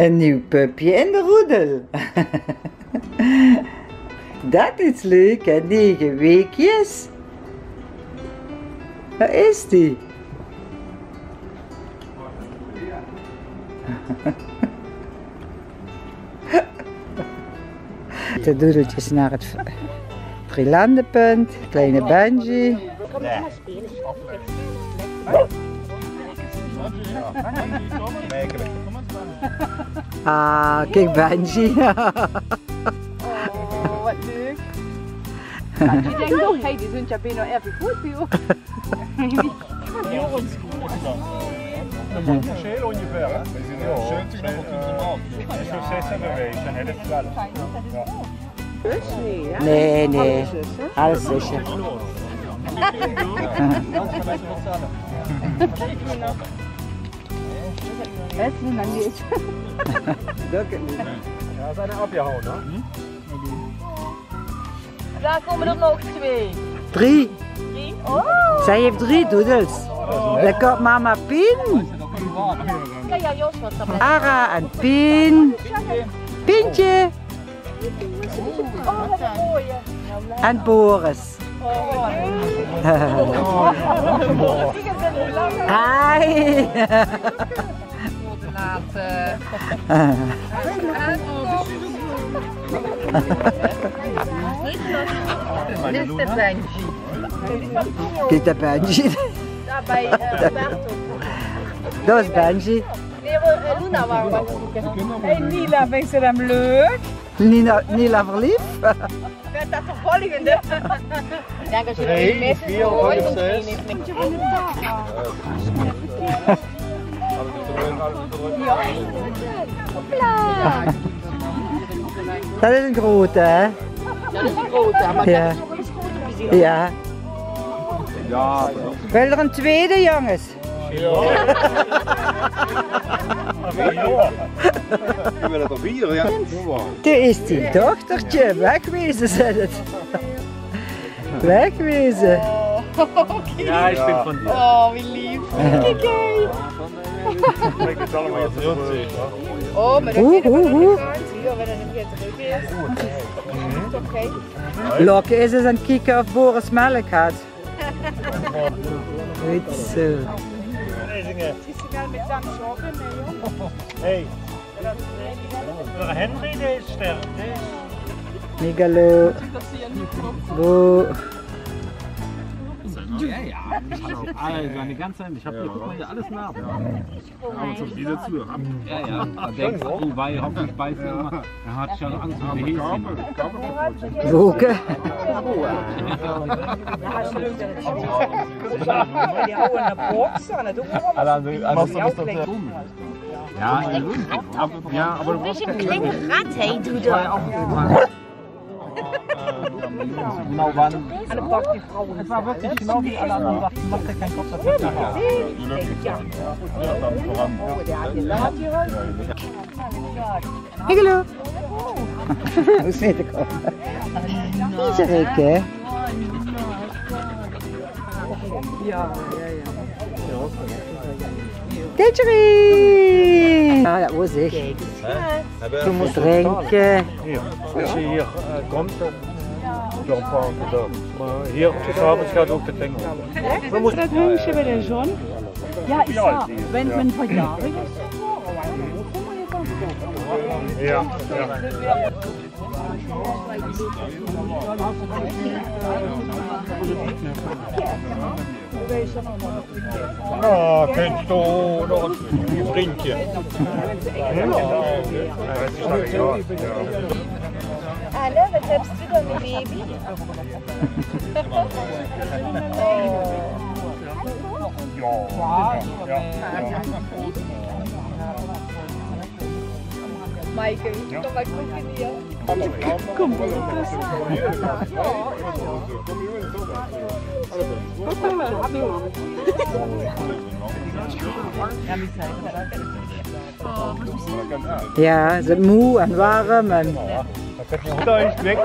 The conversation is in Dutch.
Een nieuw pupje in de roedel. Dat is leuk, hè? Negen weekjes. Waar is die? De doedeltjes naar het Frilandenpunt, kleine Benji. Nee. Kom Ah, à, cái Benji Oh, what Luke Benji denkt doch, hey, die sind ja beinahe eher wie gut wie uns Dan moet je schelen ongeveer, hè? We zijn heel schön te doen op de maand. Dus we zijn er geweest en het is wel. Nee, nee. Alles sicher. Best nu dan niet. Dank niet. Ja, zijn een je houden, hè? Daar komen er nog twee. Drie. Oh. Zij heeft drie doedels. Lekker mama Pin. Ara en Pin. Pintje. Oh, wat mooie. En Boris. Hi! laten. Dit is Benji. Dit is Benji. Bij Dat is Benji. Luna waren we aan het zoeken. Hey Nila, vindt ze hem leuk? Nina, Nila verlief? Dat de volgende. Ik denk als je nee, dan is het. Dat is een grote, hè? Dat is een grote, maar ja. dat. Ja. ja. Er een tweede, jongens? Je is die dochtertje wegwezen, zei het. Wegwezen. Ja, ik ben van die. Oh, wie lief. Kijk, kijk. allemaal Oh, maar dat is een dat het weer terug is. Okay. Lokke is eens aan het of Boris melk had. Goed. schnell mit seinem Schorben, ne? Hey. Der Henry, der ist sterben. Megalo. Wo? ne? Ja, ja. Alter, also, hab, also, eine ganze, ich habe hier, guck mal, hier alles nach. Ja. Ja, und so viele dazu. Ja, ja. Da denkst du, weil hoffentlich beißt er immer. Er hat schon Angst vor dem Häschen. Woke. Ja, aber du brauchst keine Klinge. Ratte, du da. genau war wirklich genau wie alle anderen ik Ja. Hoe zit ik al? Is zeg ik, hè? Ja, ja, ja. Tetri! Ja, dat was ik. Toen drinken. Als je hier eh, komt, nog een gedaan. Maar hier, gaat ook de tango. We moeten dat Hühnchen bij de zon. Ja, is dat? Bent men van jaren? Ja, ja. Na, kennst du noch een Vriendchen? Ja, ja. Alle, weil selbst wieder ein Baby. Ja. Ja. Michael, komm mal gucken hier. Komm, guck mal. Ja, ze moe en warm en Dan krijg je een... Thuis, weg,